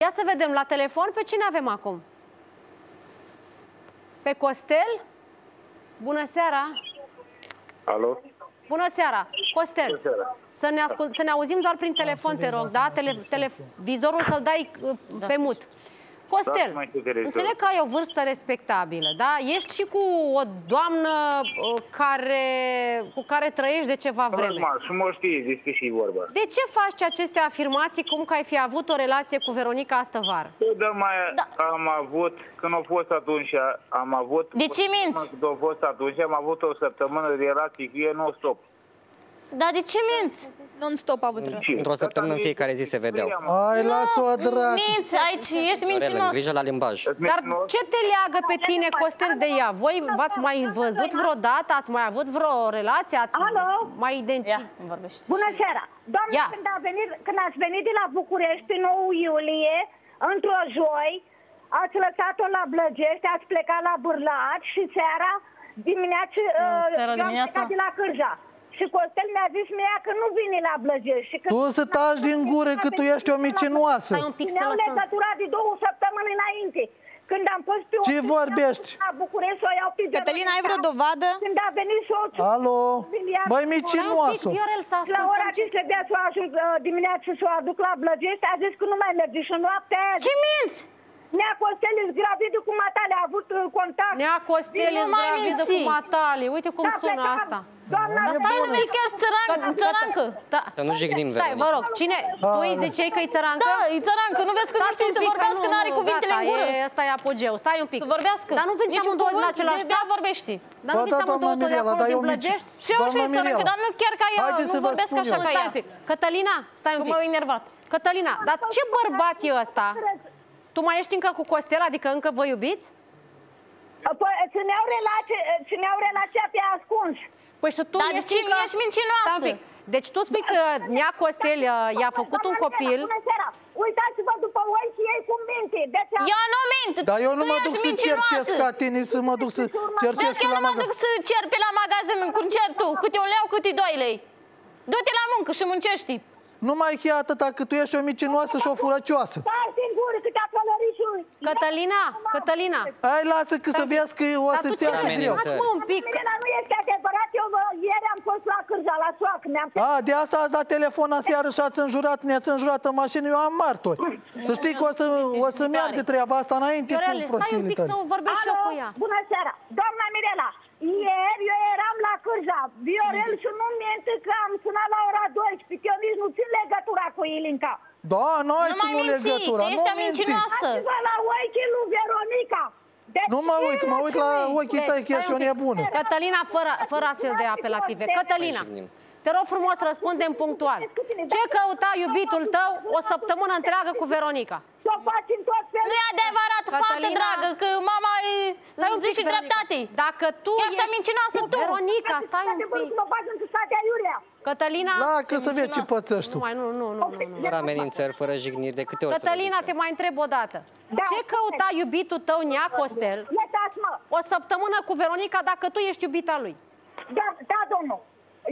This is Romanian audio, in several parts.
Ia să vedem la telefon pe cine avem acum. Pe Costel? Bună seara! Alo? Bună seara! Costel, Bună seara. să ne, ascult, să ne auzim doar prin telefon, te rog, da? Tele, televizorul să-l dai uh, pe mut. Costel, Da, mai cu televizorul. înțeleg că ai o vârstă respectabilă, da? Ești și cu o doamnă uh, care, cu care trăiești de ceva vreme. Normal, și mă știi despre și vorba. De ce faci aceste afirmații cum că ai fi avut o relație cu Veronica Astăvar? Da, mai Da. am avut, când a fost atunci, am avut... De ce minți? Când a fost atunci, am avut o săptămână de relații cu ei non-stop. Dar de ce minți? Non-stop avut rău. Și Într-o săptămână în fiecare zi se vedeau. Hai, lasă-o, dracu. Minți, aici ești Sorel, în mincinos. grijă la limbaj. Dar ce te leagă pe tine, Costel, de ea? Voi v-ați mai văzut vreodată? Ați mai avut vreo relație? Ați Alo? mai Ia, identificat? îmi vorbești. Bună seara! Doamne, Ia. când, a venit, când ați venit de la București pe 9 iulie, într-o joi, ați lăsat-o la Blăgești, ați plecat la Bârlat și seara, dimineață, uh, seara, eu am dimineața. plecat de la Cârja. Și Costel mi-a zis mie că nu vine la Blăgești. Și că Tu să taci din gură că tu ești o micinoasă. Stai un pic să Țineau lăsăm. legătura de două săptămâni înainte. Când am fost pe Ce o- vorbești? La București să o iau pe Cătălina, ai vreo Veronica. dovadă? Când a venit soțul... Alo? Biliard- Băi, Stai un pic, micinoasă. Viorel, să La ora ascultăm. 5 trebuia să o ajung uh, dimineața să o aduc la Blăgești, a zis că nu mai merge și noaptea aia Ce minți? Nea Costel e gravidă cu matale, a avut uh, contact. Nea Costel Nu e mai gravidă cu minți. matale. Uite cum Da, sună plecam. asta. Doamna, Dar Stai, nu vezi că ești țăran, țărancă. Da. Să nu jignim, Stai, Veronica. vă rog, cine? Tu îi ziceai că e țărancă? Da, e țărancă, nu vezi că nu Stați știu un să pic, că vorbească, nu, n-are nu, cuvintele gata, în gură. E, ăsta e apogeu. Stai un pic. Să vorbească. Dar nu veniți Niciun amândouă de la cuvânt, același de- de-a sat? vorbești. Dar nu Ba veniți da, amândouă doamna tot de Mirela, acolo dar din eu mici- Blăgești? Și eu Doamna și țărancă, Mirela. dar nu chiar ca ea, Haideți nu să vă vorbesc spun așa eu. ca Stai ea. un pic. Cătălina, stai un Că pic. m-au enervat. Cătălina, dar ce bărbat e ăsta? Tu mai ești încă cu Costel, adică încă vă iubiți? Păi, țineau relație, țineau relația pe ascuns. Păi și tu Dar ești ce încă... ești mincinoasă? Stai un pic. Deci tu spui că Nea Costel uh, i-a făcut un Doamna copil... Mirela, Bună seara! Uitați-vă după oi și ei cum minte. Deci, Eu nu mint. Dar eu nu Tu mă ești duc să mincinoasă. cercesc ca tine, să mă duc să cercesc Vezi că eu la nu mă magazin. duc să cer pe la magazin cum cer tu. Câte un leu, câte doi lei. Du-te la muncă și muncești. Nu mai e atâta, că tu ești o micinoasă și o furăcioasă. stai singur câte a pălărit și... Cătălina, Cătălina, Hai, lasă că să vezi că o dar să tu te ce ia amenință? greu. Lasă-mă un pic. Mirela, nu este adevărat, eu vă, ieri am fost la Cârja, la soac, mi-am A, de asta ați dat telefon aseară și ați înjurat, ne-ați înjurat în mașină, eu am martori. Să știi că o să, o să meargă treaba asta înainte Viorel, cu stai un prostiile pic să tale. vorbesc și eu cu ea. bună seara! Doamna Mirela, ieri eu eram la Cârja, Viorel și nu minte că am sunat la ora 12, că eu nici nu țin legătura cu Ilinca. Da, nu ai Nu mai ținut minți, legătura, ești nu o minți. mincinoasă. Ați la ochii lui Veronica. Deci Nu mă uit, mă uit la ochii tăi că Stai ești un o pic. nebună. Cătălina, fără, fără astfel de apelative. Cătălina, Mai jignim. te rog frumos, răspundem punctual. Ce căuta iubitul tău o săptămână întreagă cu Veronica? să o faci în tot felul. Nu e adevărat, fată Cătălina. dragă, că mama e... Stai Îmi un zici pic, și Veronica. dreptate. Dacă tu Ești o mincinoasă tu. Veronica, stai un Adevărul pic. să mă faci în statea Iurea. Cătălina, La că să vezi ce pățești nu tu. mai, nu, nu, nu, nu. nu. Fără amenințări, fără jigniri, de câte ori să vă Cătălina, te zicem? mai întreb o dată. Da. Ce căuta iubitul tău, Nea Costel, Iertați-mă. o săptămână cu Veronica dacă tu ești iubita lui? Da, da, domnul.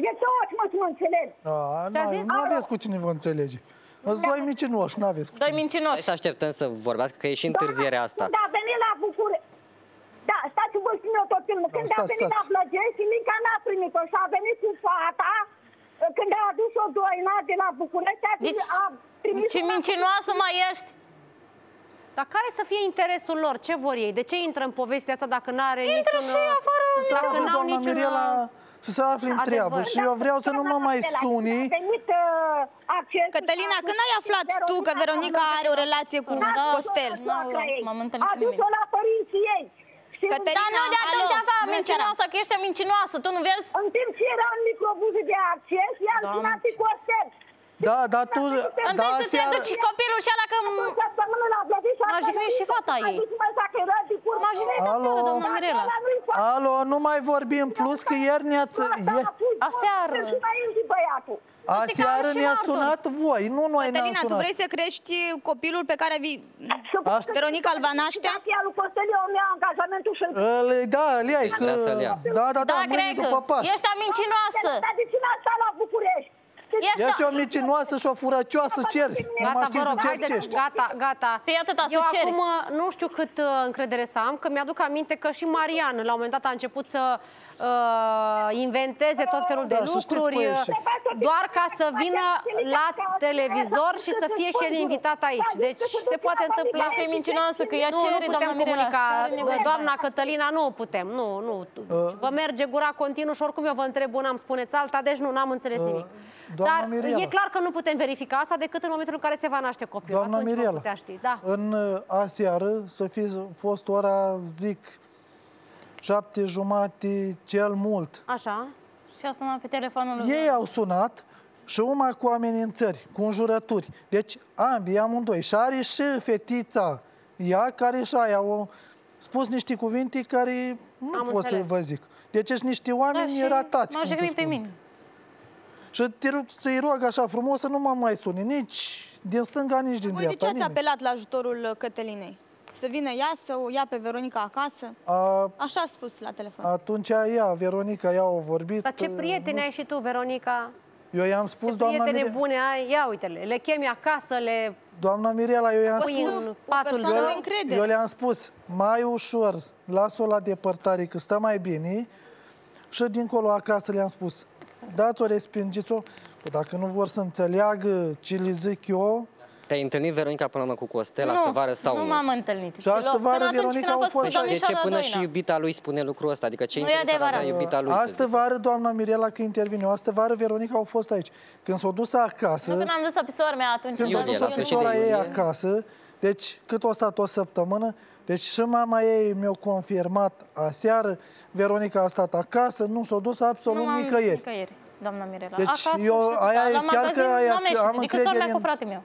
E să oți, mă, să mă înțeleg. Da, Ce-a n-ai- zis? nu aveți cu cine vă înțelege. Îți doi micinoși, n-aveți cu Doi cine. mincinoși. Hai să așteptăm să vorbească, că e și întârzierea asta. Când a venit la București. Da, stați să vă spun eu tot filmul. Când a stați, venit la stați. Blăgești, Mica n-a primit-o și a venit cu fata. Când a adus-o doina de la București, a, Deci, a primit Ce mincinoasă mai ești. Dar care să fie interesul lor? Ce vor ei? De ce intră în povestea asta dacă nu are Intră niciun... și afară. Să se Dacă afle n-au doamna niciun... Mirela, să se afle în adevăr. treabă. Și eu vreau să nu mă mai suni. A venit uh, acces. Cătălina, când ai aflat tu că Veronica are o relație cu Da, Costel? m-am întâlnit A cu nimeni. dus-o la părinții ei. Și Cătălina, Dar nu de atunci alo, avea bună mincinoasă, că ești o mincinoasă, tu nu vezi? în timp ce era în microbuzul de acces, i-am Doamne. sunat pe Costel. Da, dar tu... Întâi Da, să-ți seara... aduci copilul și ala că... O săptămână la Blădiș, M-a jignit și fata ei. M-a jignit Alo? aseară, doamna Mirela. Alo, nu mai vorbi în plus că ieri ne-ați... ie- Aseară. Și mai îndi băiatul. Aseară și ne-a martor. sunat voi, nu noi ne-am Cătălina, tu sunat. vrei să crești copilul pe care vi... Asta- Veronica îl va naște? Dacă ea lui Costel, eu mi-am angajamentul și Îl, da, îl iai, că... Vrea să-l ia. Da, da, da, Da, mâine cred că după Paște. ești o mincinoasă. Dar de ce n-a stat la București? Să E așa. Ești o micinoasă și o furăcioasă cer. Nu Gata, mai vă știți să rog, cer haideți, ce ești. gata, gata. Păi atâta Eu să ceri. acum uh, nu știu cât uh, încredere să am, că mi-aduc aminte că și Marian la un moment dat a început să uh, inventeze tot felul de Da, să știți lucruri cu uh, ieși. doar ca să vină la televizor și să fie și el invitat aici. Deci se poate întâmpla Dacă e mincinoasă, că ea nu, cere, nu putem doamna Mirela, comunica. și are nevoie de Doamna bani. Cătălina, nu putem. Nu, nu. Vă merge gura continuu și oricum eu vă întreb una, îmi spuneți alta, deci nu, n-am înțeles nimic. Doamna Dar Mirela. e clar că nu putem verifica asta decât în momentul în care se va naște copilul. Doamna Atunci vom Mirela, putea ști. Da. în uh, aseară să fi fost ora, zic, șapte jumate cel mult. Așa. Și a sunat pe telefonul lui. Ei au sunat și uma cu amenințări, cu înjurături. Deci ambii, amândoi. Și are și fetița ea care și aia au spus niște cuvinte care nu Am pot să înțeles. vă zic. Deci sunt niște Da, oameni și ratați, M-a cum se jignit pe spune. mine. Și te rog, să-i rog așa frumos să nu mă mai suni, nici din stânga, nici din Voi de ce dreapta. ați nimeni. apelat la ajutorul Cătălinei? Să vină ea să o ia pe Veronica acasă? A, Așa a spus la telefon. atunci ea, Veronica, ea a vorbit. Dar ce uh, prieteni ai și tu, Veronica? Eu i-am spus, Ce doamna, prietene Mire... bune ai? Ia uite-le, le chemi acasă, le doamna Mirela, eu i-am pui spus. în o patul persoană lor. de încredere. Eu le-am spus, mai ușor, las-o la depărtare, că stă mai bine. Și dincolo acasă le-am spus, dați-o, respingeți-o. Păi dacă nu vor să înțeleagă ce le zic eu, Te-ai întâlnit, Veronica, până la urmă cu Costel, astă vară sau nu? nu? m-am întâlnit. Și astă Deloc. vară Până atunci Veronica când am au fost cu fost Păi și de ce domnișoara până și Doina. iubita lui spune lucrul ăsta? Adică ce Nu e interes ar avea adevărat. iubita lui? să astă zic? vară, doamna Mirela, că intervine, eu, astă vară Veronica au fost aici. Când s-au dus acasă, Nu când am dus-o pe sora mea atunci. când în s-a Iulie, dus la cu sfârșit de sora ei iulie. acasă, deci cât o stat o săptămână, deci și mama ei mi-a confirmat aseară, Veronica a stat acasă, nu s-a dus absolut Nu am nicăieri. nicăieri, doamna Mirela. Deci Acasă, eu- și- aia dar e la chiar magazin că aia- n-am ieșit, am adică sora mea încredere cu în- fratele meu.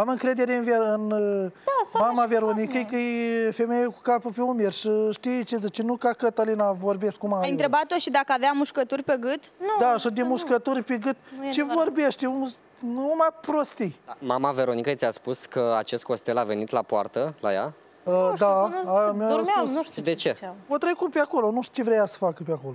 Am încredere în, Ver- în uh, sora mama și Veronicăi că e femeie cu capul pe umeri și știe ce zice, nu ca Cătălina vorbesc cum Ai are. întrebat-o și dacă avea mușcături pe gât? Nu, Da, și de mușcături pe gât. e Ce adevărat. vorbește? Un- Numai prostii. Mama Veronica ți-a spus că acest Costel a venit la poartă, la ea? Uh, da, Nu a, știu, mi-a dormeam, spus. nu știu De ce? făceam. O trecut pe acolo, nu știu ce vrea să facă pe acolo.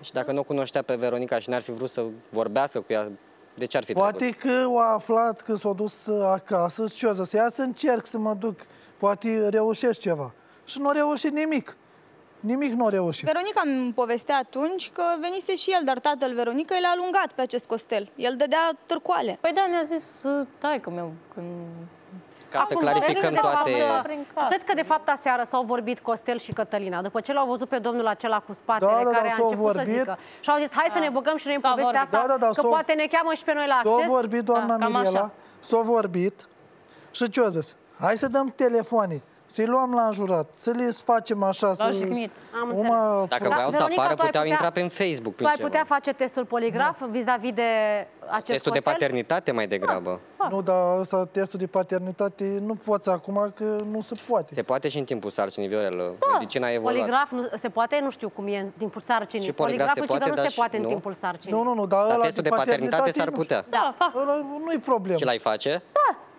Și dacă nu o cunoștea pe Veronica și n-ar fi vrut să vorbească cu ea, de ce ar fi Poate trecut? că o aflat că s-a dus uh, acasă și ce o să să ia să încerc să mă duc. Poate reușesc ceva. Și nu a reușit nimic. Nimic nu a reușit. Veronica îmi povestea atunci că venise și el, dar tatăl Veronica l-a alungat pe acest costel. El dădea târcoale. Păi da, ne-a zis uh, taică meu când... Ca să clarificăm de fapt, toate... uh, Prin casă. Cred că de fapt aseară s-au vorbit Costel și Cătălina, după ce l-au văzut pe domnul acela cu spatele, Da, da, da, care a s-au început să vorbit. zică. Și au zis, hai să ne băgăm și noi în S-au povestea vorbit. asta, Da, da, da, că s-au- poate ne cheamă și pe noi la S-a acces. vorbit doamna Da, cam Mirela, așa. s-a vorbit și ce a zis? Hai să dăm telefoane, să-i luăm la înjurat, să le facem așa, să... L-au jignit. Am Uma... Dacă Da, voiau să Veronica, apară, tu ai puteau putea- intra prin Facebook. Tu prin ai ceva. putea face testul poligraf vis-a-vis de acest Testul de Costel? paternitate mai degrabă. Nu, dar ăsta, testul de paternitate, nu poți acum, că nu se poate. Se poate și în timpul sarcinii, Viorel. Medicina a evoluat. Poligraf nu, se poate, nu știu cum e în timpul sarcinii. Și poligraf Poligraful se știu că poate, nu dar se și- poate în nu? timpul sarcinii. Nu, nu, nu, dar Dar ăla testul de paternitate s-ar nu putea. Da, fac. știu. Ăla nu-i problemă. Și l-ai face?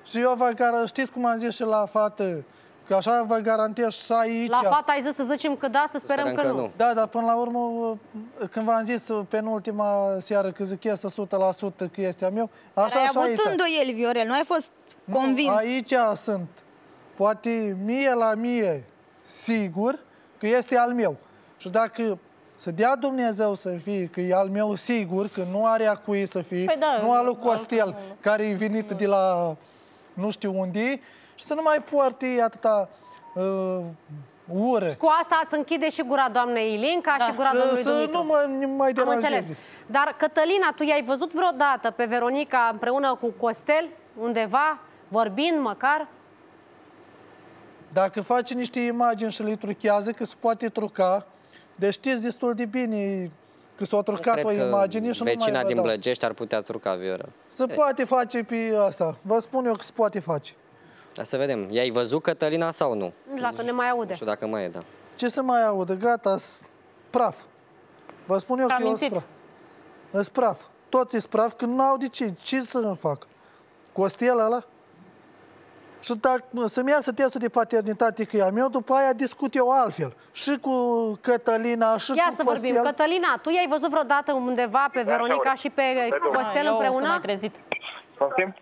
Și eu vă gar... știți cum am zis și la fată, că așa vă garantez și aici. La fata ai zis să zicem că da, să sperăm, Sperăm că, că nu. nu. Da, dar până la urmă, când v-am zis penultima seară că zic este 100% că este a meu, Dar așa ai și avut aici. îndoieli, Viorel, nu ai fost convins. Nu, aici sunt. Poate mie la mie, sigur, că este al meu. Și dacă să dea Dumnezeu să fie că e al meu sigur, că nu are a cui să fie, Păi da, nu al lui altul Costel, nu. care e venit de la nu știu unde, și să nu mai poarte atâta uh, ură. Cu asta ați închide și gura doamnei Ilinca Da. și gura Să, domnului să Dumitru. nu mă nu mai Am înțeles. deranjeze. Dar, Cătălina, tu i-ai văzut vreodată pe Veronica împreună cu Costel, undeva, vorbind măcar? Dacă face niște imagini și le truchează, că se poate truca, deci știți destul de bine că s-a trucat Cred o că imagine și nu mai vecina vă din dau. Blăgești ar putea truca, Viorel. Se poate face pe asta. Vă spun eu că se poate face. Dar să vedem, i-ai văzut Cătălina sau nu? Nu știu dacă ne mai aude. Nu știu dacă mai e, da. Ce să mai audă? Gata, s- praf. Vă spun eu Am că eu mințit. sunt praf. Îs praf. Toți sunt praf, că nu au de ce. Ce să fac? Costel ăla? Și dacă, să-mi iasă testul de paternitate cu ea, eu după aia discut eu altfel. Și cu Cătălina, și Ia cu să vorbim. Costel. Cătălina, tu i-ai văzut vreodată undeva pe Veronica și pe Costel Eu s-a împreună? mai trezit. Poftim?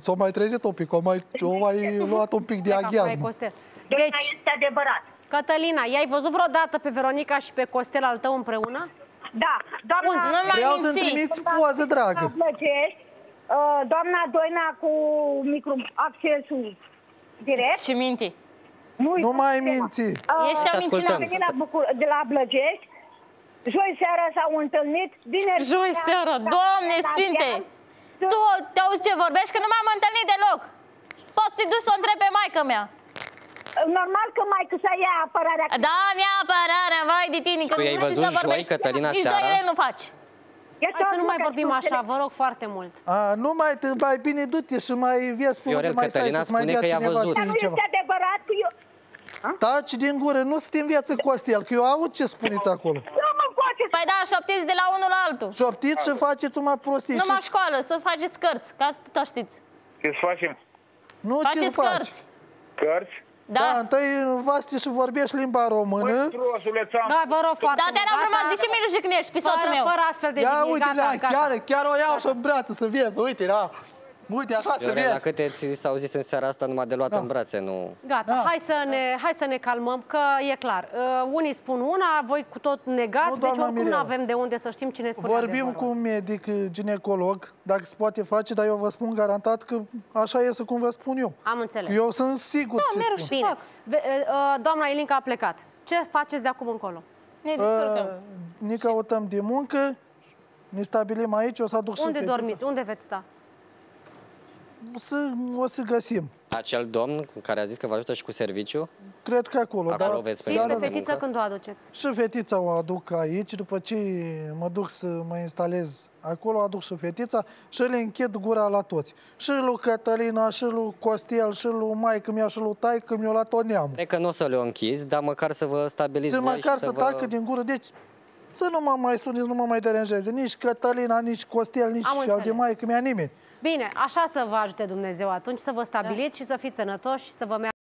Ți-o mai trezit un pic, o mai, o mai luat un pic de Hai că acum e aghiazm. Costel. Deci, Deci, este adevărat. Cătălina, i-ai văzut vreodată pe Veronica și pe Costel al tău împreună? Da, doamna... Nu mai Vreau să-mi minți. trimiți poză, dragă. Doamna Blăgești, uh, doamna Doina cu micro accesul direct. Și minti. Nu mai minți. Uh, Ești o Să mincinoasă. ascultăm. venit la Bucur- de la Blăgești. Joi seara s-au întâlnit. Vineri Joi seara, Doamne la Sfinte! Deal. Tu te auzi ce vorbești? Că nu m-am întâlnit deloc. Poți să te duci să o întrebi pe maică mea. Normal că mai că să ia apărarea. Da, mi-a apărarea, vai de tine, că Tu i-ai nu știi văzut să joi, vorbești. Cătălina, Nici seara? doi nu faci. Este Hai să nu o mai muncă vorbim și așa, vă rog foarte mult. A, nu mai, te, mai bine du-te și mai vezi pe Viorel, unde mai stai Cătălina să-ți mai spune dea că i-a cineva văzut. Dar ție nu ceva. este adevărat că eu... Taci din gură, nu să te înviață Costel, că eu aud ce spuneți acolo. Nu mă încoace Păi da, șoptiți de la unul la altul. Șoptiți și faceți numai prostii. Și Numai școală, să faceți cărți, ca atâta știți. Ce să facem? nu ce Faceți faci. cărți. Cărți? Da, Da. întâi învați și vorbești limba română. Păi, trosule, ți-am... Da, vă rog foarte Da, te mult. rog frumos, gata? de ce mi nu jignești pe soțul Fără, meu? fără astfel de Ia jigniri, uite, gata, da, gata. chiar, chiar o iau și în brațe să vezi, uite, da. Uite, așa să Viorel, la vezi. câte ți s-au zis în seara asta numai de luat Da. în brațe, nu... Gata, Da. hai, să ne, hai să ne calmăm, că e clar. Uh, unii spun una, voi cu tot negați, Nu, deci doamna oricum nu Mirela. avem de unde să știm cine spune Vorbim cu adevărul. un medic uh, ginecolog, dacă se poate face, dar eu vă spun garantat că așa este cum vă spun eu. Am înțeles. Eu sunt sigur ce mereu spun. și- Bine. fac. Ve- uh, doamna Ilinca a plecat. Ce faceți de acum încolo? Ne descurcăm. Uh, ne căutăm de muncă, ne stabilim aici, o să aduc și Unde fetița. dormiți? Unde veți sta? Să, o să găsim. Acel domn cu care a zis că vă ajută și cu serviciu, Cred că acolo. Acolo dar, veți Și perioadă pe de fetiță muncă? când o aduceți? Și fetița o aduc aici, după ce mă duc să mă instalez acolo, aduc și fetița și le închid gura la toți. Și lui Cătălina, și lui Costel, și lui maică mea, și lui taică mi-o la tot neamul. cred că nu o să le închizi, dar măcar să vă stabiliți Să voi măcar și să vă... tacă din gură. Deci să nu mă mai suniți, nu mă mai deranjeze. Nici Cătălina, nici Costel, nici Am al de înțeles. maică mea, nimeni. Bine, așa să vă ajute Dumnezeu atunci, să vă stabiliți și să fiți sănătoși și să vă meargă